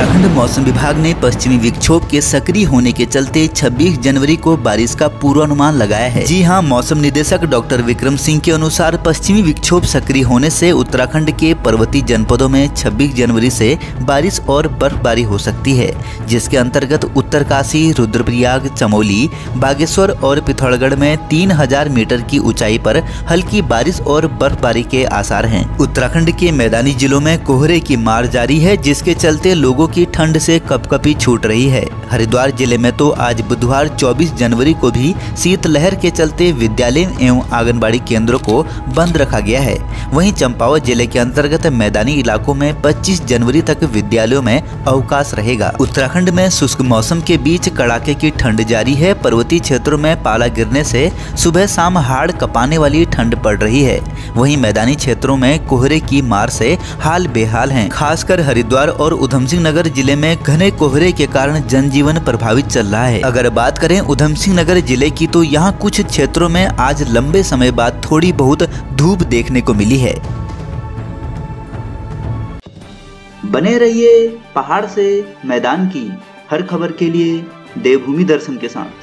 उत्तराखंड मौसम विभाग ने पश्चिमी विक्षोभ के सक्रिय होने के चलते 26 जनवरी को बारिश का पूर्वानुमान लगाया है। जी हाँ, मौसम निदेशक डॉक्टर विक्रम सिंह के अनुसार पश्चिमी विक्षोभ सक्रिय होने से उत्तराखंड के पर्वतीय जनपदों में 26 जनवरी से बारिश और बर्फबारी हो सकती है, जिसके अंतर्गत उत्तरकाशी, रुद्रप्रयाग, चमोली, बागेश्वर और पिथौरागढ़ में तीन हज़ार मीटर की ऊंचाई पर हल्की बारिश और बर्फबारी के आसार है। उत्तराखंड के मैदानी जिलों में कोहरे की मार जारी है, जिसके चलते लोगों की ठंड से कपकपी छूट रही है। हरिद्वार ज़िले में तो आज बुधवार 24 जनवरी को भी शीतलहर के चलते विद्यालय एवं आंगनबाड़ी केंद्रों को बंद रखा गया है। वहीं चंपावत ज़िले के अंतर्गत मैदानी इलाकों में 25 जनवरी तक विद्यालयों में अवकाश रहेगा। उत्तराखंड में शुष्क मौसम के बीच कड़ाके की ठंड जारी है। पर्वतीय क्षेत्रों में पाला गिरने से सुबह शाम हाड़ कपाने वाली ठंड पड़ रही है। वहीं मैदानी क्षेत्रों में कोहरे की मार से हाल बेहाल हैं। खासकर हरिद्वार और उधम सिंह नगर ज़िले में घने कोहरे के कारण जनजीवन प्रभावित चल रहा है। अगर बात करें उधम सिंह नगर ज़िले की तो यहाँ कुछ क्षेत्रों में आज लंबे समय बाद थोड़ी बहुत धूप देखने को मिली है। बने रहिए पहाड़ से मैदान की हर खबर के लिए देवभूमि दर्शन के साथ।